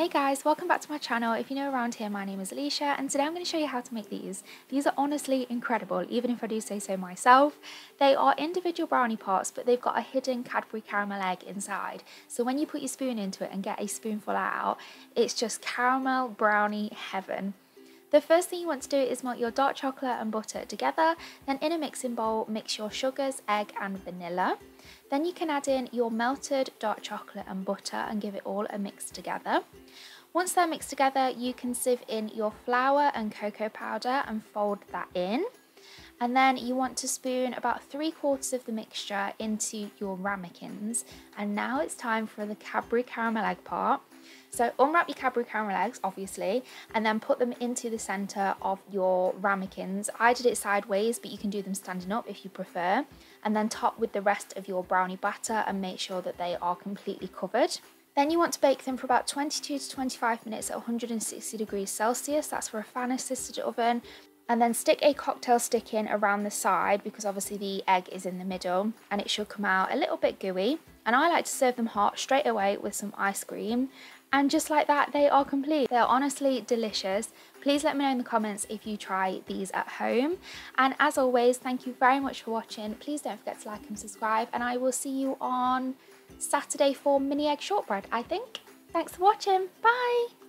Hey guys, welcome back to my channel. If you know around here, my name is Alisha and today I'm going to show you how to make these. These are honestly incredible, even if I do say so myself. They are individual brownie pots, but they've got a hidden Cadbury caramel egg inside. So when you put your spoon into it and get a spoonful out, it's just caramel brownie heaven. The first thing you want to do is melt your dark chocolate and butter together. Then in a mixing bowl, mix your sugars, egg and vanilla. Then you can add in your melted dark chocolate and butter and give it all a mix together. Once they're mixed together, you can sieve in your flour and cocoa powder and fold that in. And then you want to spoon about three quarters of the mixture into your ramekins. And now it's time for the Cadbury caramel egg part. So unwrap your Cadbury caramel eggs, obviously, and then put them into the centre of your ramekins. I did it sideways, but you can do them standing up if you prefer. And then top with the rest of your brownie batter and make sure that they are completely covered. Then you want to bake them for about 22 to 25 minutes at 160 degrees Celsius. That's for a fan assisted oven. And then stick a cocktail stick in around the side because obviously the egg is in the middle and it should come out a little bit gooey. And I like to serve them hot straight away with some ice cream. And just like that, they are complete. They are honestly delicious. Please let me know in the comments if you try these at home. And as always, thank you very much for watching. Please don't forget to like and subscribe. And I will see you on Saturday for mini egg shortbread, I think. Thanks for watching. Bye.